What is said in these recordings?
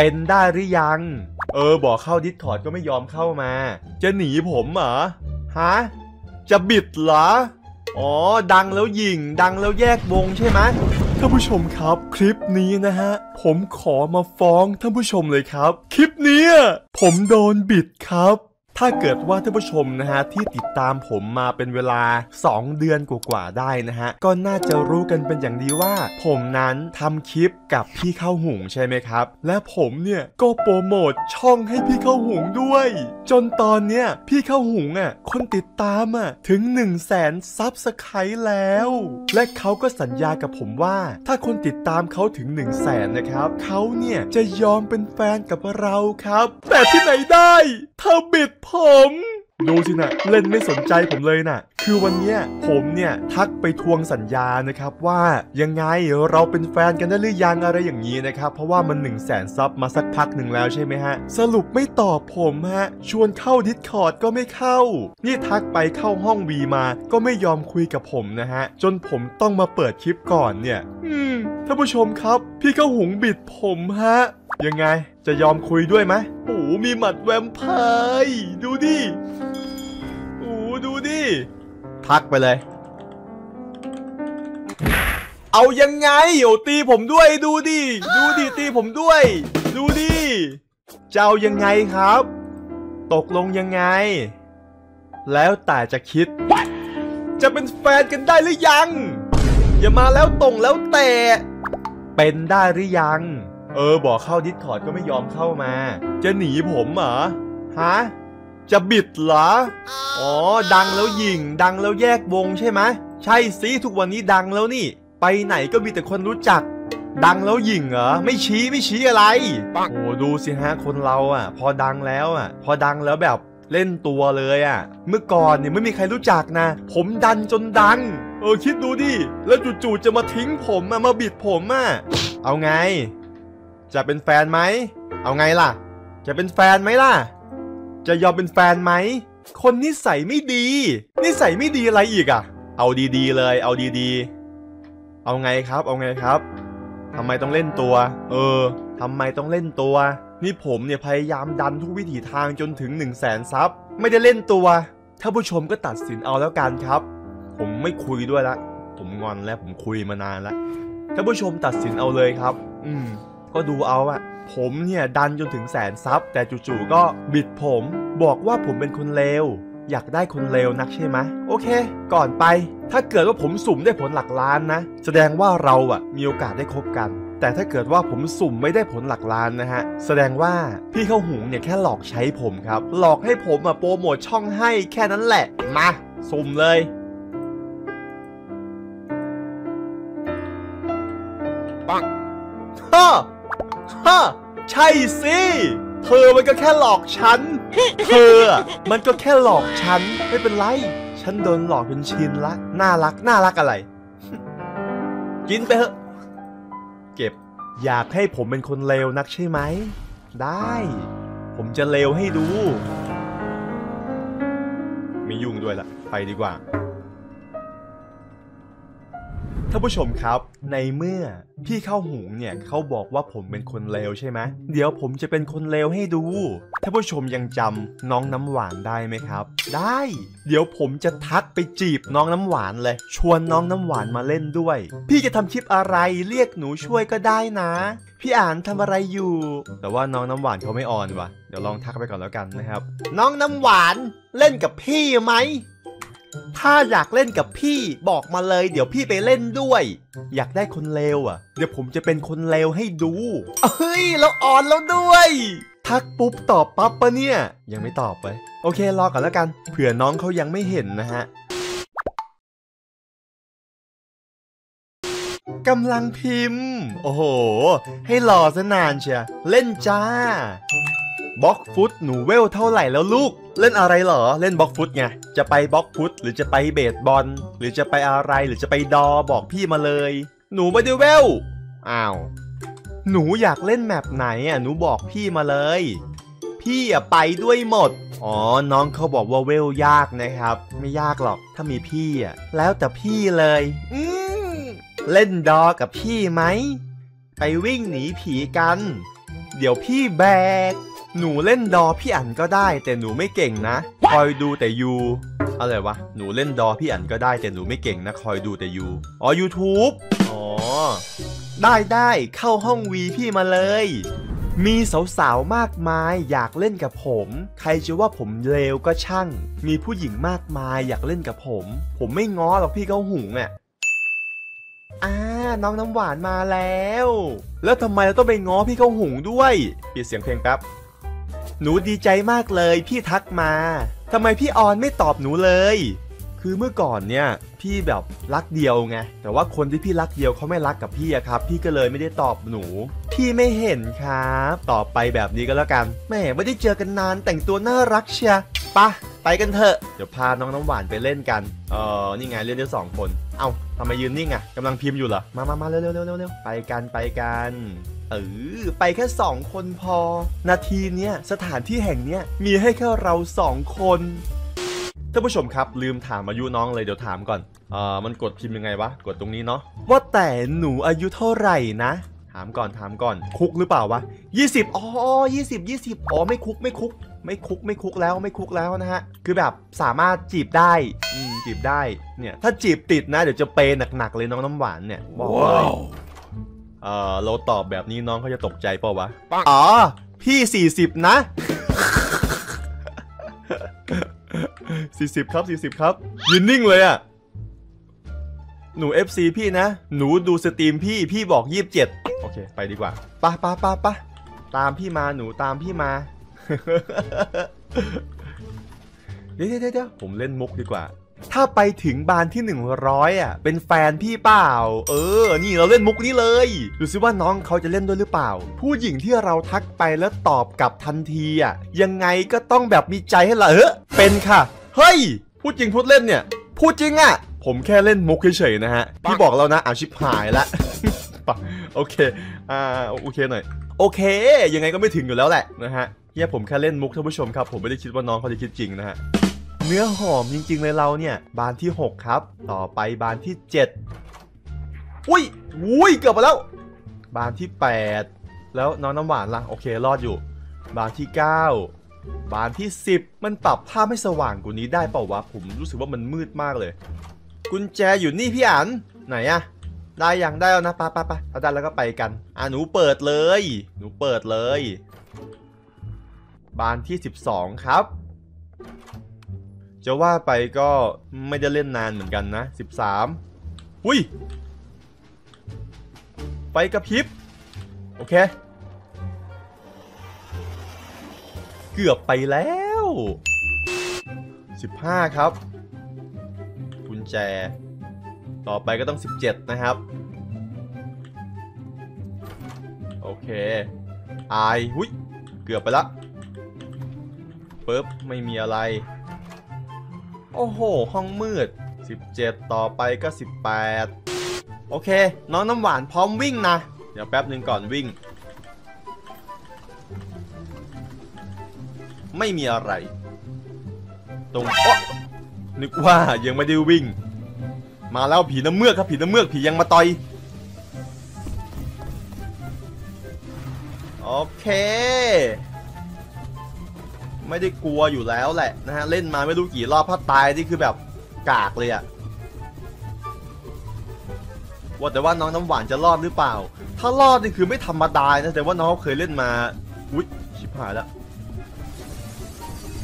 เป็นได้หรือยัง เออบอกเข้าดิสคอร์ดก็ไม่ยอมเข้ามา จะหนีผมเหรอ ฮะ จะบิดเหรอ อ๋อ ดังแล้วยิง ดังแล้วแยกวงใช่ไหมท่านผู้ชมครับคลิปนี้นะฮะ ผมขอมาฟ้องท่านผู้ชมเลยครับ คลิปนี้ผมโดนบิดครับ ถ้าเกิดว่าท่านผู้ชมนะฮะที่ติดตามผมมาเป็นเวลา 2 เดือนกว่าๆได้นะฮะก็น่าจะรู้กันเป็นอย่างดีว่า ผมนั้นทำคลิปกับพี่ข้าวหุงใช่ไหมครับ และผมเนี่ยก็โปรโมทช่องให้พี่ข้าวหุงด้วย จนตอนเนี้ยพี่ข้าวหุงอะคนติดตามอะถึง1 0 0 0 0แสน subscribe แล้ว และเขาก็สัญญากับผมว่า ถ้าคนติดตามเขาถึง 1 0 0 0 0แสนนะครับเขาเนี่ยจะยอมเป็นแฟนกับเราครับ แต่ที่ไหนได้เธอบิดผม ดูสินะเล่นไม่สนใจผมเลยนะคือวันเนี้ยผมเนี่ยทักไปทวงสัญญานะครับว่ายังไงเราเป็นแฟนกันได้หรือยังอะไรอย่างนี้นะครับ เพราะว่ามัน1นึ่งแสนซับมาสักพักหนึ่งแล้วใช่ไหมฮะ สรุปไม่ตอบผมฮะ ชวนเข้าดิสคอร์ดก็ไม่เข้า นี่ทักไปเข้าห้องวีมา ก็ไม่ยอมคุยกับผมนะฮะ จนผมต้องมาเปิดคลิปก่อนเนี่ย อืมท่านผู้ชมครับ พี่เขาหุงบิดผมฮะ ยังไงจะยอมคุยด้วยไหมโอ้มีหมัดแวมไพร์ดูดิโอ้ดูดิทักไปเลย เอายังไงโอ้ตีผมด้วยดูดิดูดิตีผมด้วย ดูดิเจะเอายังไงครับ ตกลงยังไง แล้วแต่จะคิด จะเป็นแฟนกันได้หรือยัง อย่ามาแล้วตรงแล้วแต่ เป็นได้หรือยัง เออบอกเข้าดิสคอร์ดก็ไม่ยอมเข้ามา จะหนีผมเหรอฮะจะบิดเหรออ๋อดังแล้วหยิง ดังแล้วแยกวงใช่ไหมใช่สิทุกวันนี้ดังแล้วนี่ ไปไหนก็มีแต่คนรู้จัก ดังแล้วหยิงเหรอไม่ชี้ไม่ชี้อะไรโอ้ดูสิฮะคนเราอะ พอดังแล้วอะ พอดังแล้วแบบเล่นตัวเลยอะ เมื่อก่อนเนี่ยไม่มีใครรู้จักนะ ผมดันจนดัง เออคิดดูดิ แล้วจู่ๆจะมาทิ้งผมอะมาบิดผมอะ เอาไง จะเป็นแฟนไหม เอาไงล่ะ จะเป็นแฟนไหมล่ะ จะยอมเป็นแฟนไหม คนนิสัยไม่ดี นิสัยไม่ดีอะไรอีกอะเอาดีๆเลย เอาดีๆ เอาไงครับ เอาไงครับทำไมต้องเล่นตัว เออทำไมต้องเล่นตัว นี่ผมเนี่ยพยายามดันทุกวิถีทางจนถึง1 0 0 0 0แสนซับ ไม่ได้เล่นตัว ถ้าผู้ชมก็ตัดสินเอาแล้วกันครับ ผมไม่คุยด้วยละ ผมงอนแล้วผมคุยมานานล้วถ้าผู้ชมตัดสินเอาเลยครับ อืม ก็ดูเอาอะผมเนี่ยดันจนถึงแสนซับแต่จู่ๆก็บิดผมบอกว่าผมเป็นคนเลวอยากได้คนเลวนักใช่ไหมโอเค ก่อนไป ถ้าเกิดว่าผมสุ่มได้ผลหลักล้านนะ แสดงว่าเราอะมีโอกาสได้คบกัน แต่ถ้าเกิดว่าผมสุ่มไม่ได้ผลหลักล้านนะฮะ แสดงว่าพี่เข้าหุงเนี่ยแค่หลอกใช้ผมครับ หลอกให้ผมอะโปรโมทช่องให้แค่นั้นแหละมาสุ่มเลยปังฮ่า ฮ่าใช่สิ เธอมันก็แค่หลอกฉัน เธอมันก็แค่หลอกฉัน ไม่เป็นไร ฉันโดนหลอกจนชินละ น่ารัก น่ารักอะไร กินไปเถอะ เก็บ อยากให้ผมเป็นคนเลวนักใช่ไหม ได้ ผมจะเลวให้ดูไม่ยุ่งด้วยละไปดีกว่า ท่านผู้ชมครับในเมื่อพี่เข้าหุงเนี่ยเขาบอกว่าผมเป็นคนเลวใช่ไหมเดี๋ยวผมจะเป็นคนเลวให้ดูท่านผู้ชมยังจำน้องน้ำหวานได้ไหมครับ ได้ เดี๋ยวผมจะทักไปจีบน้องน้ำหวานเลย ชวนน้องน้ำหวานมาเล่นด้วย พี่จะทำคลิปอะไรเรียกหนูช่วยก็ได้นะ พี่อ่านทำอะไรอยู่ แต่ว่าน้องน้ำหวานเขาไม่อ่อนว่ะเดี๋ยวลองทักไปก่อนแล้วกันนะครับ น้องน้ำหวานเล่นกับพี่ไหม ถ้าอยากเล่นกับพี่บอกมาเลย เดี๋ยวพี่ไปเล่นด้วย อยากได้คนเลวอะ เดี๋ยวผมจะเป็นคนเลวให้ดูเฮ้ยแล้วอ่อนแล้วด้วย ทักปุ๊บตอบปั๊บปะเนี่ย ยังไม่ตอบไปโอเครอก่อนแล้วกันเผื่อน้องเขายังไม่เห็นนะฮะกำลังพิมพ์ โอ้โห ให้รอซะนานเชียวเล่นจ้า Blox Fruits หนูเวลเท่าไหร่แล้วลูก เล่นอะไรเหรอ เล่น Blox Fruits ไง จะไป Blox Fruits หรือจะไปเบสบอล หรือจะไปอะไรหรือจะไป DOORS บอกพี่มาเลย หนูไม่ได้เวล อ้าว หนูอยากเล่น map ไหนอะ หนูบอกพี่มาเลย พี่อะไปด้วยหมด อ๋อ น้องเขาบอกว่าเวลยากนะครับ ไม่ยากหรอก ถ้ามีพี่อะ แล้วแต่พี่เลย อืมเล่นดอกับพี่ไหม ไปวิ่งหนีผีกัน เดี๋ยวพี่แบก หนูเล่นดอพี่อันก็ได้ แต่หนูไม่เก่งนะ คอยดูแต่ยูอะไรวะ หนูเล่นดอพี่อันก็ได้ แต่หนูไม่เก่งนะ คอยดูแต่ยูอ๋อ YouTube อ๋อ ได้ได้เข้าห้องวีพี่มาเลย มีสาวๆมากมายอยากเล่นกับผม ใครจะว่าผมเลวก็ช่าง มีผู้หญิงมากมายอยากเล่นกับผม ผมไม่ง้อหรอกพี่เขาหุงอะอ่าน้องน้ำหวานมาแล้ว แล้วทำไมเราต้องไปง้อพี่เขาหุงด้วยปิดเสียงเพลงแป๊บ หนูดีใจมากเลยพี่ทักมาทำไมพี่ออนไม่ตอบหนูเลย คือเมื่อก่อนเนี่ยพี่แบบรักเดียวไง แต่ว่าคนที่พี่รักเดียวเขาไม่รักกับพี่อะครับ พี่ก็เลยไม่ได้ตอบหนู พี่ไม่เห็นครับ ตอบไปแบบนี้ก็แล้วกันแหม่ไม่ได้เจอกันนานแต่งตัวน่ารักเชียปะไปกันเถอะ เดี๋ยวพาน้องน้ำหวานไปเล่นกัน เออนี่ไงเล่นได้สองคน เอ้าทำไมยืนนิ่งอะกำลังพิมพ์อยู่เหรอ มามามาเร็วเร็วเร็วเร็วไปกันไปกัน เออไปแค่สองคนพอ นาทีเนี้ยสถานที่แห่งเนี้ยมีให้แค่เราสองคนท่านผู้ชมครับ ลืมถามอายุน้องเลยเดี๋ยวถามก่อนเออมันกดพิมพ์ยังไงวะ กดตรงนี้เนาะว่าแต่หนูอายุเท่าไหร่นะ ถามก่อนถามก่อน คุกหรือเปล่าวะ 20อ๋อ20 20อ๋อไม่คุกไม่คุก ไม่คุกไม่คุกแล้วไม่คุกแล้วนะฮะ คือแบบสามารถจีบได้อืมจีบได้เนี่ยถ้าจีบติดนะ เดี๋ยวจะเปย์หนักๆเลยน้องน้ำหวานเนี่ยบอกเลย เออเราตอบแบบนี้น้องเขาจะตกใจเปล่าวะ อ๋อ พี่40นะ40ครับ40ครับยืนนิ่งเลยอะ่ะหนู FC พี่นะ หนูดูสตรีมพี่พี่บอก27โอเค ไปดีกว่าปะปะปะปะตามพี่มาหนูตามพี่มา เดี๋ยวเดี๋ยวเดี๋ยวผมเล่นมุกดีกว่า ถ้าไปถึงบานที่ 100อะเป็นแฟนพี่เปล่า เออ นี่เราเล่นมุกนี้เลยดูซิว่าน้องเขาจะเล่นด้วยหรือเปล่า ผู้หญิงที่เราทักไปแล้วตอบกลับทันทีอะยังไงก็ต้องแบบมีใจให้ละเออเป็นค่ะ เฮ้ย พูดจริงพูดเล่นเนี่ย พูดจริงอะ ผมแค่เล่นมุกเฉยๆนะฮะพี่บอกแล้วนะอาชิบหายละปะโอเค อ่า โอเคหน่อย โอเค ยังไงก็ไม่ถึงอยู่แล้วแหละนะฮะเฮียผมแค่เล่นมุกท่านผู้ชมครับ ผมไม่ได้คิดว่าน้องเขาจะคิดจริงนะฮะ เนื้อหอมจริงๆเลยเราเนี่ย บานที่ 6 ครับ ต่อไปบานที่ 7 อุ้ยอุ้ยเกือบไปแล้ว บานที่ 8 แล้วน้องน้ำหวานล่ะ โอเครอดอยู่ บานที่ 9 บานที่ 10 มันปรับภาพให้สว่างกว่านี้ได้เปล่าวะ ผมรู้สึกว่ามันมืดมากเลย กุญแจอยู่นี่พี่อันไหนอะได้ยังได้แล้วนะไปะปะปะถ้าได้แล้วก็ไปกัน อะหนูเปิดเลย หนูเปิดเลย บานที่ 12 ครับ จะว่าไปก็ไม่ได้เล่นนานเหมือนกันนะ 13หุยไฟกระพริบ โอเค เกือบไปแล้ว 15 ครับ กุญแจ ต่อไปก็ต้อง 17 นะครับ โอเคอายหุยเกือบไปละปึ๊บ ไม่มีอะไร โอ้โห ห้องมืด 17 ต่อไปก็ 18 โอเค น้องน้ำหวานพร้อมวิ่งนะ เดี๋ยวแป๊บหนึ่งก่อนวิ่ง ไม่มีอะไร ตรงโอ๊ะนึกว่ายังไม่ได้วิ่ง มาแล้วผีน้ำเมือกครับผีน้ำเมือกผียังมาต่อย โอเค ไม่ได้กลัวอยู่แล้วแหละนะฮะ เล่นมาไม่รู้กี่รอบถ้าตายนี่คือแบบกากเลยอะว่าแต่ว่าน้องน้ำหวานจะรอดหรือเปล่า ถ้ารอดนี่คือไม่ธรรมดานะแต่ว่าน้องเขาเคยเล่นมาอุ้ยชิบหายแล้ว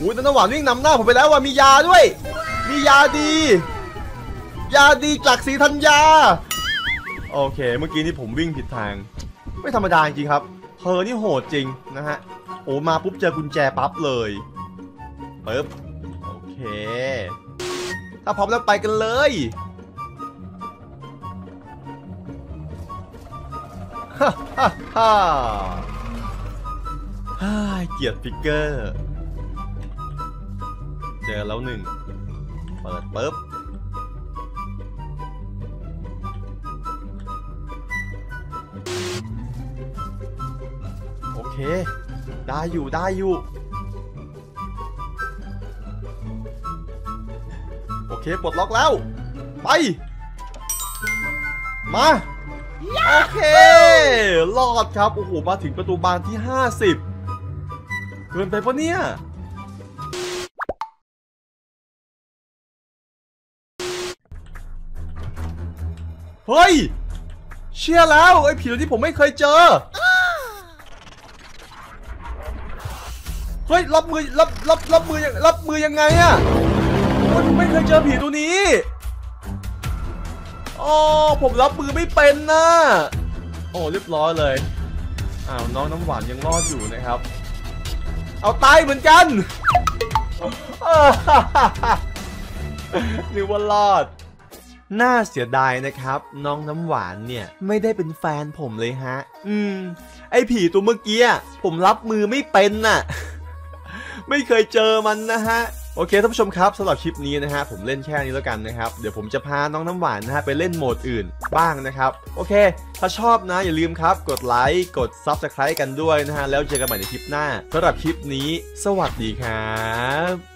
อุ้ยน้องน้ำหวานวิ่งนำหน้าผมไปแล้วว่ามียาด้วย มียาดี ยาดีจากสีธัญญาโอเค เมื่อกี้นี่ผมวิ่งผิดทาง ไม่ธรรมดาจริงครับเธอนี่โหดจริงนะฮะ โอ้มาปุ๊บเจอกุญแจปั๊บเลยปึ๊บโอเค ถ้าพร้อมแล้วไปกันเลย ฮ่าฮ่าฮ่าเกลียด Figure เจอแล้วหนึ่ง เปิดปึ๊บโอเค ได้อยู่ได้อยู่โอเคปลดล็อกแล้ว ไป มาโอเครอดครับโอ้โหมาถึงประตูบานที่ 50 เกินไปปะเนี่ยเฮ้ย เชื่อแล้วไอ้ผีตัวที่ผมไม่เคยเจอ เฮ้ยรับมือรับรับรับมือรับมือยังไงอะโอ้ยผมไม่เคยเจอผีตัวนี้อ๋อผมรับมือไม่เป็นนะโอ้เรียบร้อยเลยอ้าวน้องน้ำหวานยังรอดอยู่นะครับ เอาตายเหมือนกันนึกว่ารอดน่าเสียดายนะครับ น้องน้ำหวานเนี่ย ไม่ได้เป็นแฟนผมเลยฮะ อืม ไอผีตัวเมื่อกี้ผมรับมือไม่เป็นน่ะ ไม่เคยเจอมันนะฮะโอเคท่านผู้ชมครับสำหรับคลิปนี้นะฮะผมเล่นแค่นี้แล้วกันนะครับ เดี๋ยวผมจะพาน้องน้ำหวานนะฮะไปเล่นโหมดอื่นบ้างนะครับ โอเค ถ้าชอบนะอย่าลืมครับ กดไลค์กด Subscribe กันด้วยนะฮะแล้วเจอกันใหม่ในคลิปหน้าสำหรับคลิปนี้ สวัสดีครับ